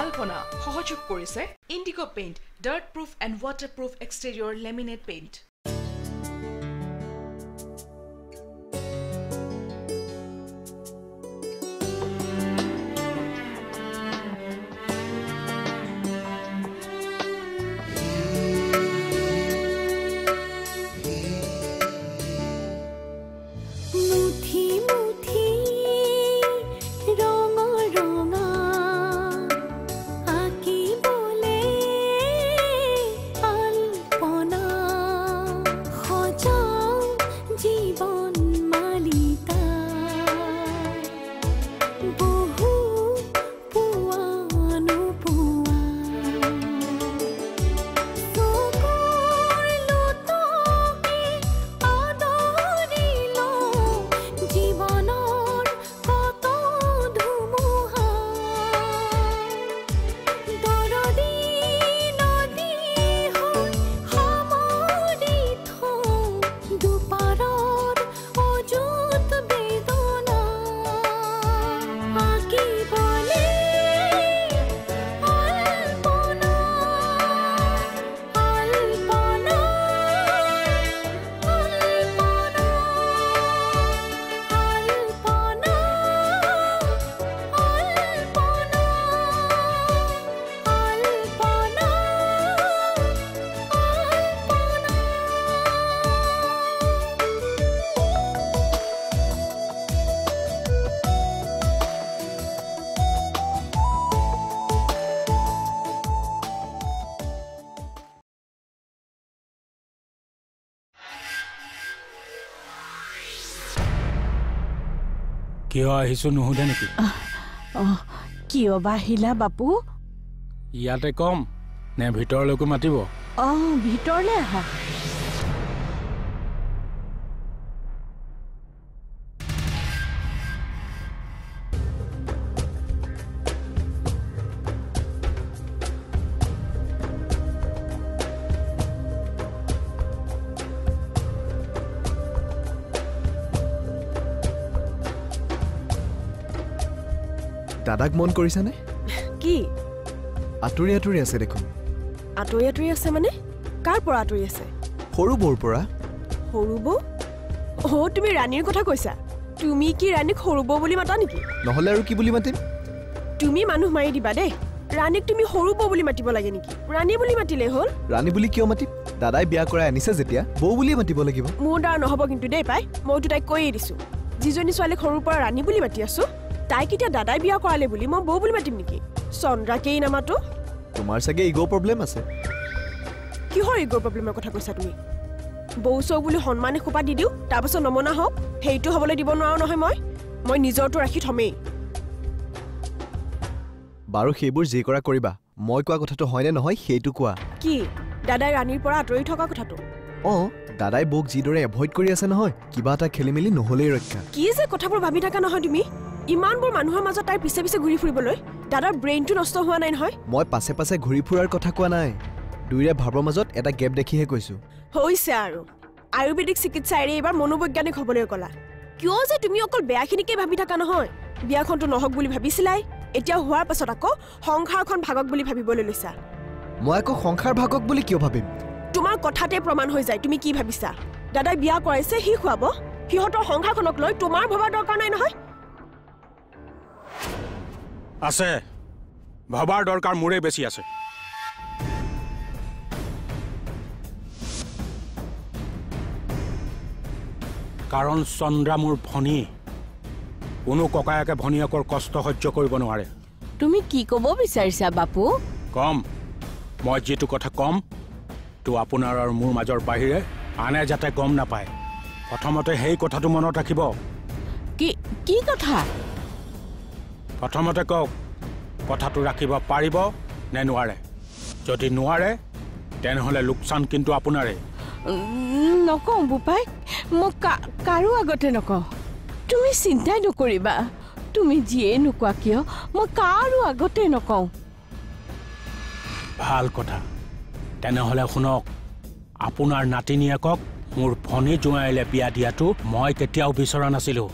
আলপনা সহযোগ কৰিছে Indigo paint dirt proof and water proof exterior laminate paint কিয় আহিছো নুসুধে নেকি? কিয় বা আহিলা বাপু? ইয়াতে কম নে ভিতৰলৈকো মাতিব? অঁ ভিতৰলৈ আহা। দাদাক মন কৰিছানে? কি? আঁতৰি আঁতৰি আছে দেখোন। আঁতৰি আঁতৰি আছে মানে? কাৰ পৰা আঁতৰি আছে? সৰু বৌৰ পৰা। সৰু বৌ? অ' তুমি ৰাণীৰ কথা কৈছা। তুমি কি ৰাণীক সৰু বৌ বুলি মাতা নেকি? নহ'লে আৰু কি বুলি মাতিম? তুমি মানুহ মাৰি দিবা দেই। ৰাণীক তুমি সৰু বৌ বুলি মাতিব লাগে নেকি? ৰাণী বুলি মাতিলেই হ'ল? ৰাণী বুলি কিয় মাতিম? দাদাই বিয়া কৰাই আনিছে যেতিয়া। বৌ বুলিয়ে মাতিব লাগিব। মোৰ দ্বাৰা নহ'ব কিন্তু দেই পাই। মইতো তাইক কৈয়ে দিছোঁ। যিজনী ছোৱালীক সৰুৰ পৰা ৰাণী বুলি মাতি আছোঁ তাইক এতিয়া দাদাই বিয়া কৰালে বুলি মই বৌ বুলি মাতিম নেকি? চন্দ্ৰাকেই নামাতো তোমাৰ চাগে ইগ' প্ৰব্লেম আছে। কিহৰ ইগৰ প্ৰব্লেমৰ কথা কৈছা তুমি? বৌ চৌ বুলি সন্মান এসোপা দি দিওঁ তাৰপাছত নমনা হওক সেইটো হ'বলৈ দিব নোৱাৰো নহয় মই। মই নিজৰটো ৰাখি থমেই। বাৰু সেইবোৰ যি কৰা কৰিবা মই কোৱা কথাটো হয়নে নহয় সেইটো কোৱা। কি? দাদাই ৰাণীৰ পৰা আঁতৰি থকা কথাটো? অঁ দাদাই বৌক যিদৰে এভইড কৰি আছে নহয় কিবা এটা খেলি মেলি নহ'লেই ৰক্ষা। কি যে কথাবোৰ ভাবি থাকা নহয় তুমি? ইমানবোৰ মানুহৰ মাজত তাইৰ পিছে পিছে ঘূৰি ফুৰিবলৈ দাদাৰ ব্ৰেইনটো নষ্ট হোৱা নাই নহয়? মই পাছে পাছে ঘূৰি ফুৰাৰ কথা কোৱা নাই। দুয়োৰে ভাবৰ মাজত এটা গেপ দেখিহে কৈছোঁ। হৈছে আৰু। আয়ুৰ্বেদিক চিকিৎসা এৰি এইবাৰ মনোবৈজ্ঞানিক হ'বলৈ ক'লা। কিয় যে তুমি অকল বেয়াখিনিকে ভাবি থাকা নহয়? বিয়াখনটো নহওক বুলি ভাবিছিলাই এতিয়া হোৱাৰ পাছত আকৌ সংসাৰখন ভাগক বুলি ভাবিবলৈ লৈছা। মই আকৌ সংসাৰ ভাগক বুলি কিয় ভাবিম? তোমাৰ কথাতে প্ৰমাণ হৈ যায় তুমি কি ভাবিছা? দাদাই বিয়া কৰাইছে সি খুৱাব। সিহঁতৰ সংসাৰখনক লৈ তোমাৰ ভবাৰ দৰকাৰ নাই নহয়? আছে। ভবাৰ দৰকাৰ মোৰেই বেছি আছে। কাৰণ চন্দ্ৰা মোৰ ভনী। কোনো ককায়েকে ভনীয়েকৰ কষ্ট সহ্য কৰিব নোৱাৰে। তুমি কি ক'ব বিচাৰিছা বাপু? কম। মই যিটো কথা কম তো আপোনাৰ আৰু মোৰ মাজৰ বাহিৰে আনে যাতে গম নাপায়। প্ৰথমতে সেই কথাটো মনত ৰাখিব। কি কি কথা? প্ৰথমতে কওক কথাটো ৰাখিব পাৰিব নে নোৱাৰে? যদি নোৱাৰে তেনেহ'লে লোকচান কিন্তু আপোনাৰে নকওঁ বোপাই মই কাৰো আগতে নকওঁ। তুমি চিন্তাই নকৰিবা। তুমি যিয়েই নোকোৱা কিয় মই কাৰো আগতে নকওঁ। ভাল কথা। তেনেহ'লে শুনক আপোনাৰ নাতিনীয়েকক মোৰ ভনী জোঁৱাইলে বিয়া দিয়াটো মই কেতিয়াও বিচৰা নাছিলোঁ।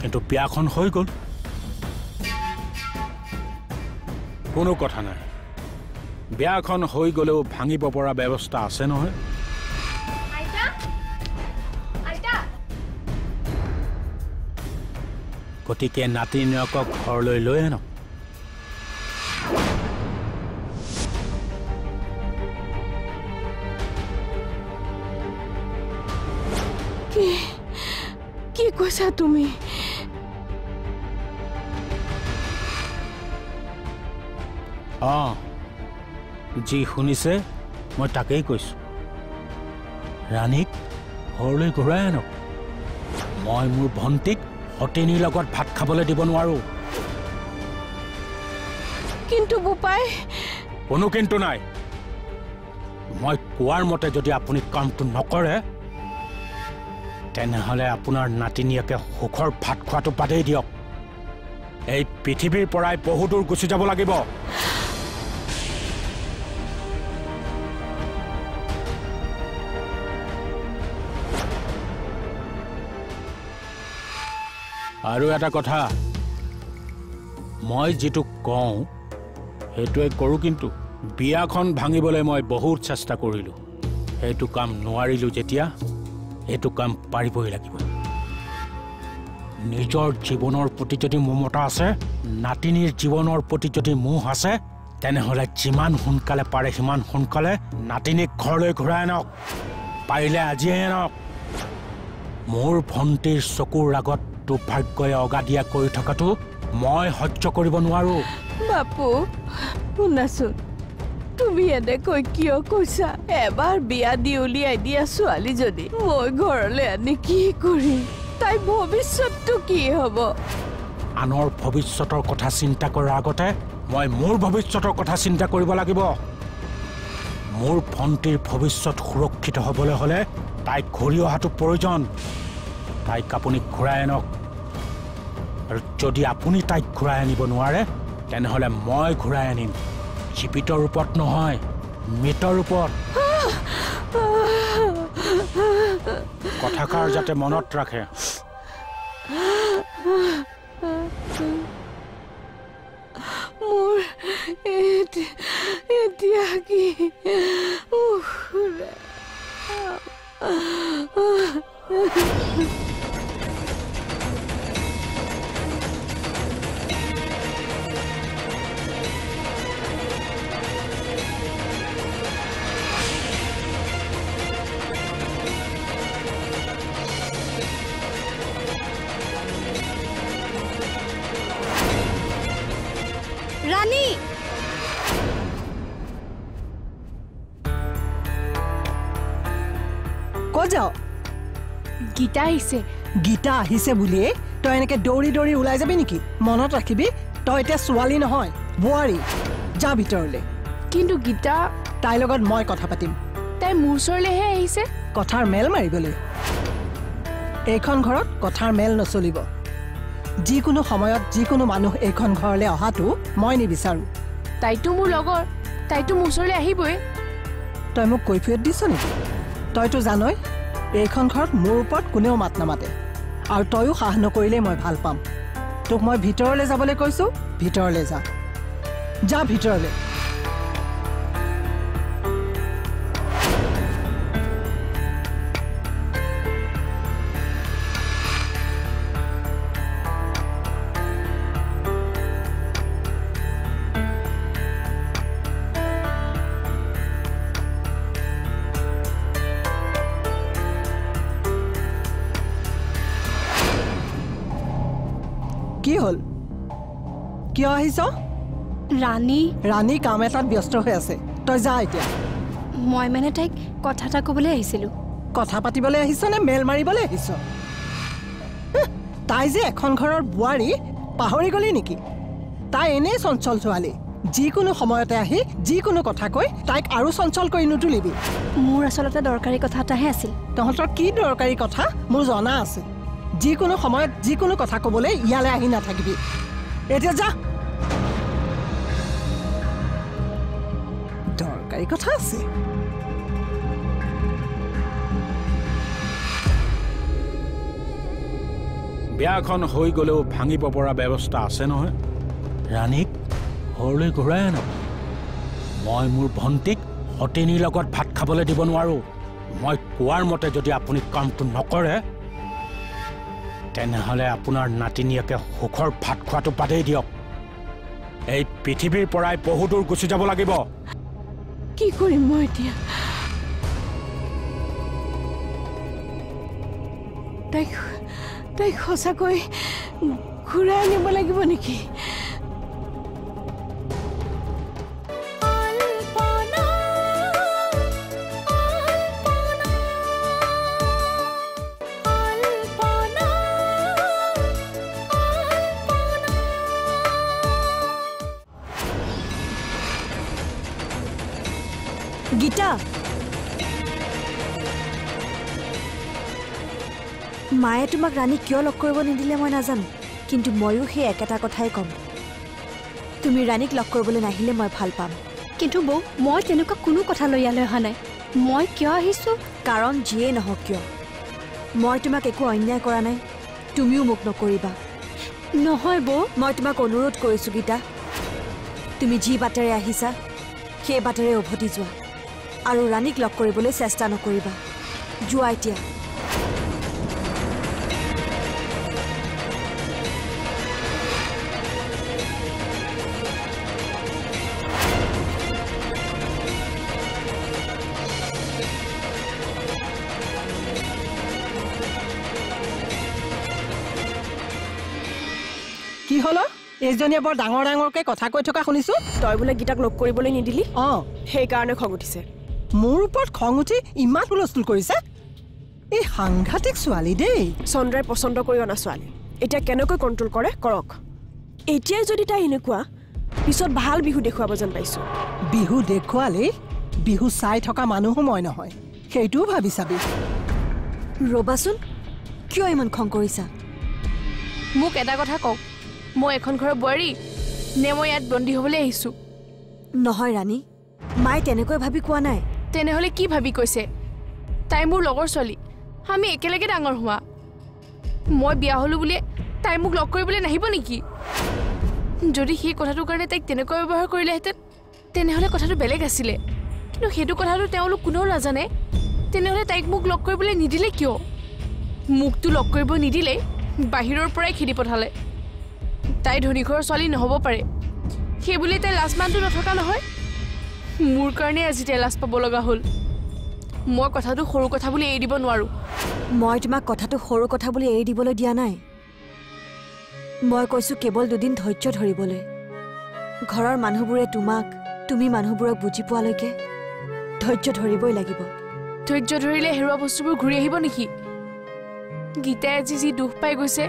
কিন্তু বিয়াখন হৈ গ'ল। কোনো কথা নাই। বিয়াখন হৈ গ'লেও ভাঙিব পৰা ব্যৱস্থা আছে নহয়? গতিকে নাতিনীয়েকক ঘৰলৈ লৈ আনক। কি কি কৈছা তুমি? অঁ। যি শুনিছে মই তাকেই কৈছোঁ। ৰাণীক ঘৰলৈ ঘূৰাই আনক। মই মোৰ ভণ্টিক সতিনীৰ লগত ভাত খাবলৈ দিব নোৱাৰোঁ। কিন্তু বোপাই। কোনো কিন্তু নাই। মই কোৱাৰ মতে যদি আপুনি কামটো নকৰে তেনেহ'লে আপোনাৰ নাতিনীয়েকে সুখৰ ভাত খোৱাটো বাদেই দিয়ক। এই পৃথিৱীৰ পৰাই বহুদূৰ গুচি যাব লাগিব। আৰু এটা কথা। মই যিটো কওঁ সেইটোৱে কৰোঁ কিন্তু বিয়াখন ভাঙিবলৈ মই বহুত চেষ্টা কৰিলোঁ। সেইটো কাম নোৱাৰিলোঁ যেতিয়া সেইটো কাম পাৰিবই লাগিব। নিজৰ জীৱনৰ প্ৰতি যদি মমতা আছে নাতিনীৰ জীৱনৰ প্ৰতি যদি মোহ আছে তেনেহ'লে যিমান সোনকালে পাৰে সিমান সোনকালে নাতিনীক ঘৰলৈ ঘূৰাই আনক। পাৰিলে আজিয়ে আনক। মোৰ ভণ্টিৰ চকুৰ আগত দুৰ্ভাগ্যই অগাদিয়া কৰি থকাটো মই সহ্য কৰিব নোৱাৰোঁ। বাপু শুনাচোন। তুমি এনেকৈ কিয় কৈছা? এবাৰ বিয়া দি উলিয়াই দিয়া ছোৱালীজনী মই ঘৰলৈ আনি কি কৰিম? তাই ভৱিষ্যতটো কি হ'ব? আনৰ ভৱিষ্যতৰ কথা চিন্তা কৰাৰ আগতে মই মোৰ ভৱিষ্যতৰ কথা চিন্তা কৰিব লাগিব। মোৰ ভণ্টিৰ ভৱিষ্যত সুৰক্ষিত হ'বলৈ হ'লে তাইক ঘূৰি অহাটো প্ৰয়োজন। তাইক আপুনি ঘূৰাই আনক। আৰু যদি আপুনি তাইক ঘূৰাই আনিব নোৱাৰে তেনেহ'লে মই ঘূৰাই আনিম। জীৱিত ৰূপত নহয় মৃত ৰূপত। কথাষাৰ যাতে মনত ৰাখে? মোৰ 嗯哼哼 গীতা আহিছে। গীতা আহিছে বুলিয়ে তই এনেকে দৌৰি দৌৰি ওলাই যাবি নেকি? মনত ৰাখিবি তই এতিয়া ছোৱালী নহয় বোৱাৰী। যা ভিতৰলৈ। কিন্তু গীতা তাইৰ লগত মই কথা পাতিম। তাই মোৰ ওচৰলৈহে আহিছে। কথাৰ মেল মাৰিবলৈ। এইখন ঘৰত কথাৰ মেল নচলিব। যিকোনো সময়ত যিকোনো মানুহ এইখন ঘৰলৈ অহাটো মই নিবিচাৰোঁ। তাইতো মোৰ লগৰ তাইতো মোৰ ওচৰলৈ আহিবই। তই মোক কৈফিয়ত দিছ নেকি? তইতো জানই এইখন ঘৰত মোৰ ওপৰত কোনেও মাত নামাতে। আৰু তয়ো সাহ নকৰিলেই মই ভাল পাম। তোক মই ভিতৰলৈ যাবলৈ কৈছোঁ ভিতৰলৈ যা। যা ভিতৰলৈ। কিয় আহিছ? ৰাণী। ৰাণী কাম এটাত ব্যস্ত হৈ আছে। তই যা এতিয়া। মই মানে তাইক কথা এটা ক'বলৈ আহিছিলোঁ। কথা পাতিবলৈ আহিছ নে মেল মাৰিবলৈ আহিছ? তাই যে এখন ঘৰৰ বোৱাৰী পাহৰি গলি নেকি? তাই এনেই চঞ্চল ছোৱালী। যিকোনো সময়তে আহি যিকোনো কথা কৈ তাইক আৰু চঞ্চল কৰি নুতুলিবি। মোৰ আচলতে দৰকাৰী কথা এটাহে আছিল। তহঁতৰ কি দৰকাৰী কথা? মোৰ জনা আছে। যিকোনো সময়ত যিকোনো কথা ক'বলৈ ইয়ালৈ আহি নাথাকিবি। এতিয়া যা। দৰকাৰী কথা আছে। বিয়াখন হৈ গ'লেও ভাঙিব পৰা ব্যৱস্থা আছে নহয়? ৰাণীক ঘৰলৈ ঘূৰাই আনক মই মোৰ ভণ্টিক সতিনীৰ লগত ভাত খাবলৈ দিব নোৱাৰোঁ। মই কোৱাৰ মতে যদি আপুনি কামটো নকৰে তেনেহ'লে আপোনাৰ নাতিনীয়েকে সুখৰ ভাত খোৱাটো বাদেই দিয়ক। এই পৃথিৱীৰ পৰাই বহুদূৰ গুচি যাব লাগিব। কি কৰিম মই এতিয়া? তাইক তাইক সঁচাকৈ ঘূৰাই আনিব লাগিব নেকি? গীতা মায়ে তোমাক ৰাণী কিয় লগ কৰিব নিদিলে মই নাজানো কিন্তু ময়ো সেই একেটা কথাই ক'ম। তুমি ৰাণীক লগ কৰিবলৈ নাহিলে মই ভাল পাম। কিন্তু বৌ মই তেনেকুৱা কোনো কথা লৈ ইয়ালৈ অহা নাই। মই কিয় আহিছোঁ? কাৰণ যিয়েই নহওক কিয়। মই তোমাক একো অন্যায় কৰা নাই তুমিও মোক নকৰিবা। নহয় বৌ। মই তোমাক অনুৰোধ কৰিছোঁ গীতা। তুমি যি বাটেৰে আহিছা সেই বাটেৰে উভতি যোৱা। আৰু ৰাণীক লগ কৰিবলৈ চেষ্টা নকৰিবা। যোৱা এতিয়া। কি হ'ল? এইজনীয়ে বৰ ডাঙৰ ডাঙৰকে কথা কৈ থকা শুনিছো। তই বোলে গীতাক লগ কৰিবলৈ নিদিলি? অঁ। সেইকাৰণে খং উঠিছে। মোৰ ওপৰত খং উঠি ইমান হুলস্থুল কৰিছে? এই সাংঘাতিক ছোৱালী দেই। চন্দ্ৰাই পচন্দ কৰি অনা ছোৱালী। এতিয়া কেনেকৈ কণ্ট্ৰল কৰে কৰক। এতিয়াই যদি তাই এনেকুৱা পিছত ভাল বিহু দেখুৱাব যেন পাইছোঁ। বিহু দেখুৱালেই বিহু চাই থকা মানুহো মই নহয়। সেইটোও ভাবি চাবি ৰ'বাচোন কিয় ইমান খং কৰিছা? মোক এটা কথা কওক মই এখন ঘৰৰ বোৱাৰী নে মই ইয়াত বন্দী হ'বলৈ আহিছোঁ? নহয় ৰাণী মায়ে তেনেকৈ ভাবি কোৱা নাই। তেনেহ'লে কি ভাবি কৈছে? তাই মোৰ লগৰ ছোৱালী। আমি একেলগে ডাঙৰ হোৱা। মই বিয়া হ'লোঁ বুলিয়ে তাই মোক লগ কৰিবলৈ নাহিব নেকি? যদি সেই কথাটোৰ কাৰণে তাইক তেনেকুৱা ব্যৱহাৰ কৰিলেহেঁতেন তেনেহ'লে কথাটো বেলেগ আছিলে। কিন্তু সেইটো কথাটো তেওঁলোক কোনেও নাজানে। তেনেহ'লে তাইক মোক লগ কৰিবলৈ নিদিলে কিয়? মোকতো লগ কৰিব নিদিলে বাহিৰৰ পৰাই খেদি পঠালে। তাই ধনী ঘৰৰ ছোৱালী নহ'ব পাৰে। সেইবুলি তাই লাজ মানটো নথকা নহয়। মোৰ কাৰণে আজি তাই লাজ পাব লগা হ'ল। মই কথাটো সৰু কথা বুলি এৰি দিব নোৱাৰোঁ। মই তোমাক কথাটো সৰু কথা বুলি এৰি দিবলৈ দিয়া নাই। মই কৈছোঁ কেৱল দুদিন ধৈৰ্য ধৰিবলৈ। ঘৰৰ মানুহবোৰে তোমাক তুমি মানুহবোৰক বুজি পোৱালৈকে ধৈৰ্য ধৰিবই লাগিব। ধৈৰ্য ধৰিলে হেৰুৱা বস্তুবোৰ ঘূৰি আহিব নেকি? গীতাই আজি যি দুখ পাই গৈছে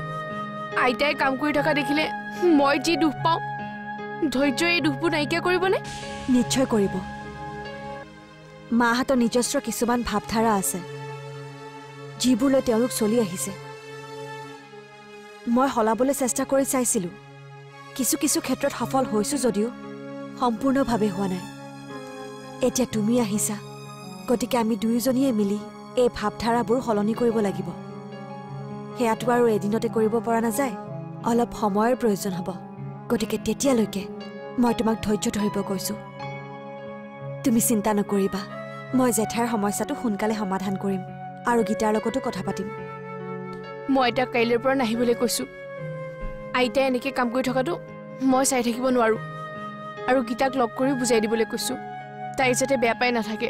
আইতাই কাম কৰি থকা দেখিলে মই যি দুখ পাওঁ ধৈৰ্য এই দুখবোৰ নাইকিয়া কৰিবনে? নিশ্চয় কৰিব। মাহঁতৰ নিজস্ব কিছুমান ভাৱধাৰা আছে যিবোৰ লৈ তেওঁলোক চলি আহিছে। মই সলাবলৈ চেষ্টা কৰি চাইছিলোঁ। কিছু কিছু ক্ষেত্ৰত সফল হৈছোঁ যদিও সম্পূৰ্ণভাৱে হোৱা নাই। এতিয়া তুমি আহিছা গতিকে আমি দুয়োজনীয়ে মিলি এই ভাৱধাৰাবোৰ সলনি কৰিব লাগিব। সেয়াটো আৰু এদিনতে কৰিব পৰা নাযায় অলপ সময়ৰ প্ৰয়োজন হ'ব। গতিকে তেতিয়ালৈকে মই তোমাক ধৈৰ্য ধৰিব কৈছোঁ। তুমি চিন্তা নকৰিবা। মই জেঠাইৰ সমস্যাটো সোনকালে সমাধান কৰিম আৰু গীতাৰ লগতো কথা পাতিম। মই আইতাক কাইলৈৰ পৰা নাহিবলৈ কৈছোঁ। আইতাই এনেকৈ কাম কৰি থকাটো মই চাই থাকিব নোৱাৰোঁ। আৰু গীতাক লগ কৰি বুজাই দিবলৈ কৈছোঁ। তাই যাতে বেয়া পাই নাথাকে।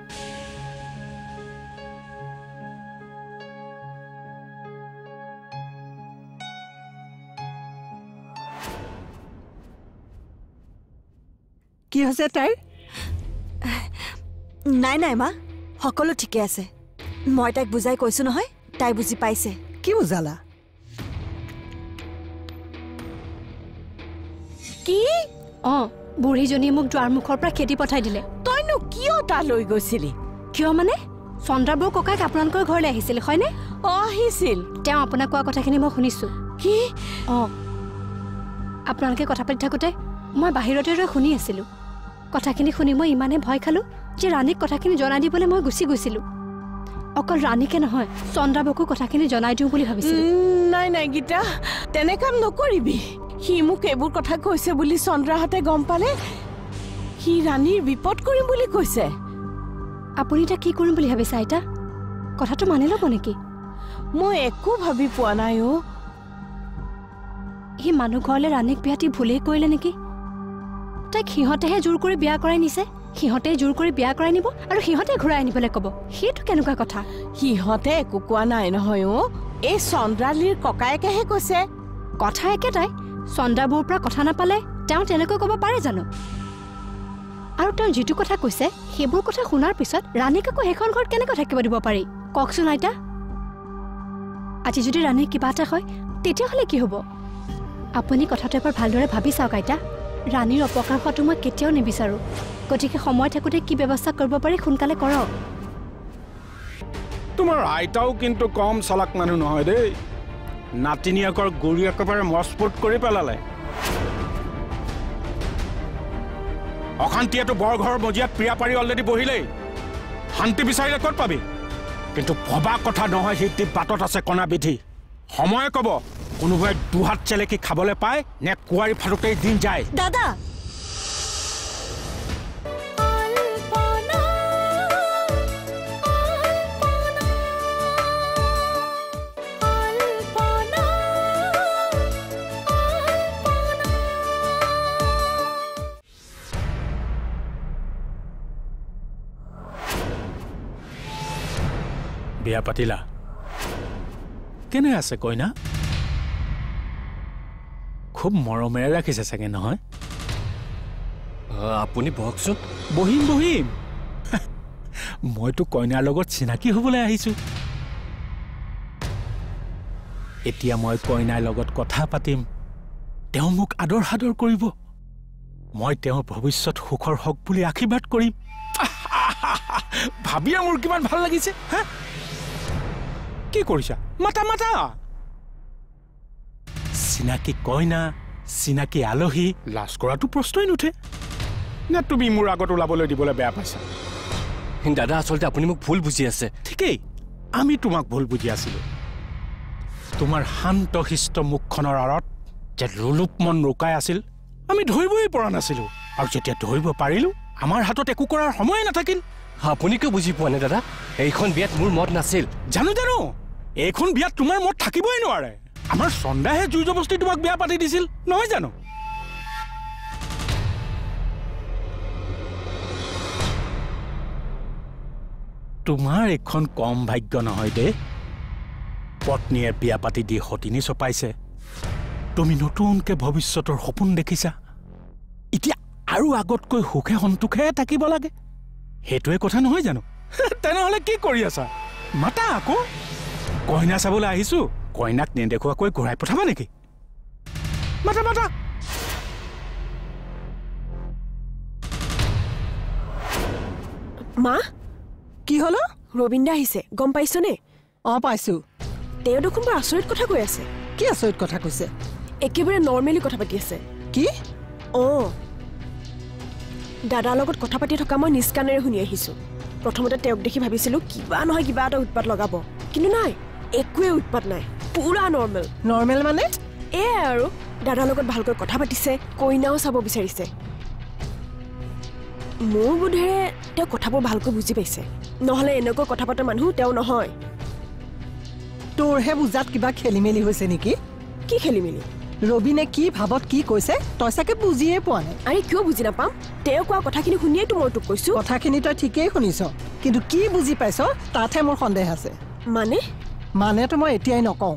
কি হৈছে তাইৰ? নাই নাই মা। সকলো ঠিকে আছে। মই তাইক বুজাই কৈছোঁ নহয় তাই বুজি পাইছে। কি বুজালা? কি? অঁ বুঢ়ীজনীয়ে মোক দুৱাৰমুখৰ পৰা খেদি পঠাই দিলে। তইনো কিয় তালৈ গৈছিলি? কিয় মানে? চন্দ্ৰাবৌ ককাইক আপোনালোকৰ ঘৰলৈ আহিছিল হয়নে? অ আহিছিল। তেওঁ আপোনাক কোৱা কথাখিনি মই শুনিছোঁ। কি? অঁ। আপোনালোকে কথা পাতি থাকোঁতে মই বাহিৰতে ৰৈ শুনি আছিলোঁ। কথাখিনি শুনি মই ইমানে ভয় খালোঁ যে ৰাণীক কথাখিনি জনাই দিবলৈ মই গুচি গৈছিলোঁ। অকল ৰাণীকে নহয় চন্দ্ৰাবকো কথাখিনি জনাই দিওঁ বুলি ভাবিছিলোঁ। নাই নাই গীতা তেনে কাম নকৰিবি। সি মোক এইবোৰ কথা কৈছে বুলি চন্দ্ৰাহঁতে গম পালে সি ৰাণীৰ বিপদ কৰিম বুলি কৈছে। আপুনি এতিয়া কি কৰিম বুলি ভাবিছে আইতা? কথাটো মানি ল'ব নেকি? মই একো ভাবি পোৱা নাই অ' সি মানুহ ঘৰলৈ ৰাণীক বিয়াতি ভুলেই কৰিলে নেকি? তাইক সিহঁতেহে জোৰ কৰি বিয়া কৰাই নিছে। সিহঁতে জোৰ কৰি বিয়া কৰাই নিব আৰু সিহঁতে ঘূৰাই আনিবলৈ ক'ব। সেইটো কেনেকুৱা কথা? সিহঁতে একো কোৱা নাই নহয় অ' এই চন্দ্ৰালীৰ ককায়েকেহে কৈছে। কথা একেটাই চন্দাবৌৰ পৰা কথা নাপালে তেওঁ তেনেকৈ ক'ব পাৰে জানো? আৰু তেওঁ যিটো কথা কৈছে সেইবোৰ কথা শুনাৰ পিছত ৰাণীক আকৌ সেইখন ঘৰত কেনেকৈ থাকিব দিব পাৰি? কওকচোন আইতা। আজি যদি ৰাণীৰ কিবা এটা হয় তেতিয়াহ'লে কি হ'ব? আপুনি কথাটো এবাৰ ভালদৰে ভাবি চাওক আইতা। ৰাণীৰ অপকাৰ হোৱাটো মই কেতিয়াও নিবিচাৰোঁ। গতিকে সময় থাকোঁতে কি ব্যৱস্থা কৰিব পাৰি সোনকালে কৰক। তোমাৰ আইতাও কিন্তু কম চালাক মানুহ নহয় দেই। নাতিনীয়েকৰ গুৰি একেবাৰে মজবুত কৰি পেলালে। অশান্তিয়েতো বৰঘৰৰ মজিয়াত প্ৰিয়া পাৰি অলৰেডি বহিলেই। শান্তি বিচাৰিলে ক'ত পাবি? কিন্তু ভবা কথা নহয় সেই বাটত আছে কণা বিধি সময়ে ক'ব কোনোবাই দুহাত চেলেকি খাবলৈ পায় নে কুঁৱাৰী ফাটোতেই দিন যায়। দাদা! বিয়া পাতিলা। কেনে আছে কইনা? খুব মৰমেৰে ৰাখিছে চাগে নহয়? আপুনি বহকচোন। বহিম বহিম। মইতো কইনাৰ লগত চিনাকি হ'বলৈ আহিছো। এতিয়া মই কইনাৰ লগত কথা পাতিম। তেওঁ মোক আদৰ সাদৰ কৰিব। মই তেওঁৰ ভৱিষ্যত সুখৰ হওক বুলি আশীৰ্বাদ কৰিম। ভাবিয়ে মোৰ কিমান ভাল লাগিছে হা? কি কৰিছা? মাতা মাতা! চিনাকি কইনা চিনাকি আলহী লাজ কৰাটো প্ৰশ্নই নুঠে। নে তুমি মোৰ আগত ওলাবলৈ দিবলৈ বেয়া পাইছা? দাদা আচলতে আপুনি মোক ভুল বুজি আছে। ঠিকেই আমি তোমাক ভুল বুজি আছিলো। তোমাৰ শান্ত শিষ্ট মুখখনৰ আঁৰত যে লোলোপ মন ৰোকাই আছিল আমি ধৰিবই পৰা নাছিলো। আৰু যেতিয়া ধৰিব পাৰিলো আমাৰ হাতত একো কৰাৰ সময়ে নাথাকিল। আপুনি কিয় বুজি পোৱা নাই দাদা? এইখন বিয়াত মোৰ মত নাছিল। জানো জানো এইখন বিয়াত তোমাৰ মত থাকিবই নোৱাৰে। আমাৰ চন্দাহে জুই জবস্তি তোমাক বিয়া পাতি দিছিল নহয় জানো? তোমাৰ এইখন কম ভাগ্য নহয় দেই। পত্নীয়ে বিয়া পাতি দি সতিনী চপাইছে। তুমি নতুনকে ভৱিষ্যতৰ সপোন দেখিছা। এতিয়া আৰু আগতকৈ সুখে সন্তোষে থাকিব লাগে। সেইটোৱে কথা নহয় জানো? তেনেহ'লে কি কৰি আছা? মাতা আকৌ। কইনা চাবলৈ আহিছো। কইনাক নেদেখুৱাকৈ ঘূৰাই পঠাবা নেকি? মাতা মাতা! মা? কি হ'ল? ৰবীন্দা আহিছে গম পাইছনে? অঁ পাইছোঁ। তেওঁ দেখোন বৰ আচৰিত কথা কৈ আছে। কি আচৰিত কথা কৈছে? একেবাৰে নৰ্মেলি কথা পাতি আছে। কি? অঁ। দাদাৰ লগত কথা পাতি থকা মই নিজ কাণেৰে শুনি আহিছোঁ। প্ৰথমতে তেওঁক দেখি ভাবিছিলোঁ কিবা নহয় কিবা এটা উৎপাত লগাব। কিন্তু নাই একোৱে উৎপাত নাই। পুৰা নৰ্মেল নৰ্মেল মানে? এয়াই আৰু। দাদাৰ লগত ভালকৈ কথা পাতিছে কইনাও চাব বিচাৰিছে। মোৰ বোধেৰে তেওঁ কথাবোৰ ভালকৈ বুজি পাইছে। নহ'লে এনেকৈ কথা পতা মানুহ তেওঁ নহয়। তোৰহে বুজাত কিবা খেলি মেলি হৈছে নেকি? কি খেলি মেলি ৰবীনে কি ভাৱত কি কৈছে তই চাগে বুজিয়ে পোৱা নাই। আৰে কিয় বুজি নাপাম? তেওঁ কোৱা কথাখিনি শুনিয়েইতো মই তোক কৈছো। কথাখিনি তই ঠিকেই শুনিছ কিন্তু কি বুজি পাইছ তাতহে মোৰ সন্দেহ আছে। মানে? মানেতো মই এতিয়াই নকওঁ।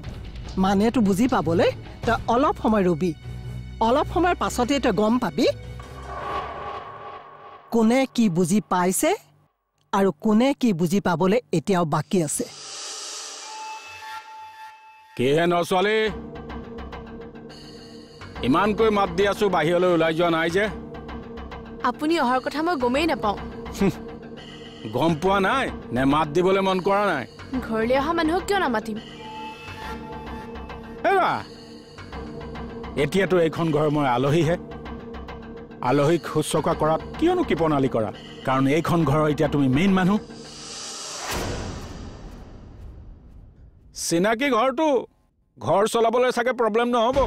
মানেতো বুজি পাবলৈ তই অলপ সময় ৰবি। অলপ সময়ৰ পাছতেই তই গম পাবি কোনে কি বুজি পাইছে আৰু কোনে কি বুজি পাবলৈ এতিয়াও বাকী আছে। কিহে ন ছোৱালী? ইমানকৈ মাত দি আছো বাহিৰলৈ ওলাই যোৱা নাই যে। আপুনি অহাৰ কথা মই গমেই নাপাওঁ। গম পোৱা নাই নে মাত দিবলৈ মন কৰা নাই? ঘৰলৈ অহা মানুহক কিয় নামাতিম এতিয়াতো এইখন ঘৰ মই আলহীহে আলহীক শুশ্ৰূষা কৰাত কিয়নো কৃপণালী কৰা কাৰণ এইখন ঘৰৰ এতিয়া তুমি মেইন মানুহ চিনাকি ঘৰটো ঘৰ চলাবলৈ চাগে প্ৰব্লেম নহ'ব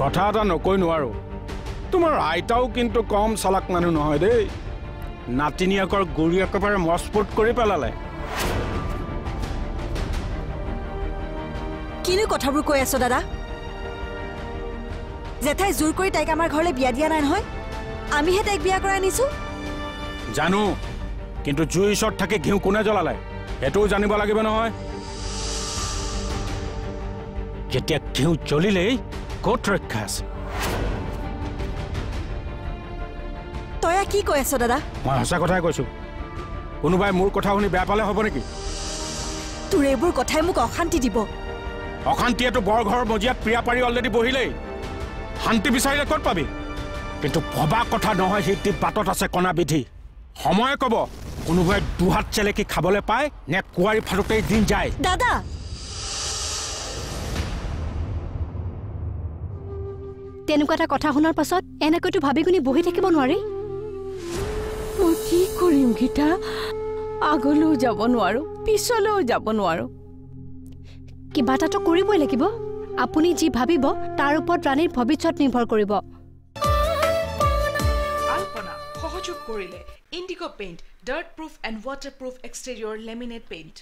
কথা এটা নকৈ নোৱাৰোঁ তোমাৰ আইতাও কিন্তু কম চালাক মানুহ নহয় দেই। নাতিনীয়েকৰ গুৰি একেবাৰে মজবুত কৰি পেলালে। কিনো কথাবোৰ কৈ আছ দাদা? জেঠাই জোৰ কৰি তাইক আমাৰ ঘৰলৈ বিয়া দিয়া নাই নহয়। আমিহে তাইক বিয়া কৰাই আনিছোঁ। জানো কিন্তু জুইৰ ওচৰত থাকি ঘিউ কোনে জ্বলালে? সেইটোও জানিব লাগিব নহয়। যেতিয়া ঘিউ জ্বলিলেই ক'ত ৰক্ষা আছে। কি কৈ আছ দাদা? মই সঁচা কথাই কৈছো। কোনোবাই মোৰ কথা শুনি বেয়া পালে হ'ব নেকি? তোৰ এইবোৰ কথাই মোক অশান্তি দিব। অশান্তিয়েতো বৰঘৰৰ মজিয়াত প্ৰিয়া পাৰি অলৰেডি বহিলেই। শান্তি বিচাৰিলে ক'ত পাবি? কিন্তু ভবা কথা নহয় সেই টিপ বাটত আছে কণা বিধি সময়ে ক'ব কোনোবাই দুহাত চেলেকি খাবলৈ পায় নে কুঁৱাৰী ফাটোতেই দিন যায়। দাদা! তেনেকুৱা এটা কথা শুনাৰ পাছত এনেকৈতো ভাবি গুণি বহি থাকিব নোৱাৰি। মই কি কৰিম গীতা? আগলৈও যাব নোৱাৰো পিছলৈও যাব নোৱাৰো। কিবা এটাতো কৰিবই লাগিব। আপুনি যি ভাবিব তাৰ ওপৰত ৰাণীৰ ভৱিষ্যত নিৰ্ভৰ কৰিব। আলপনা সহযোগ কৰিলে Indigo' paint dirt proof and water proof exterior laminate paint.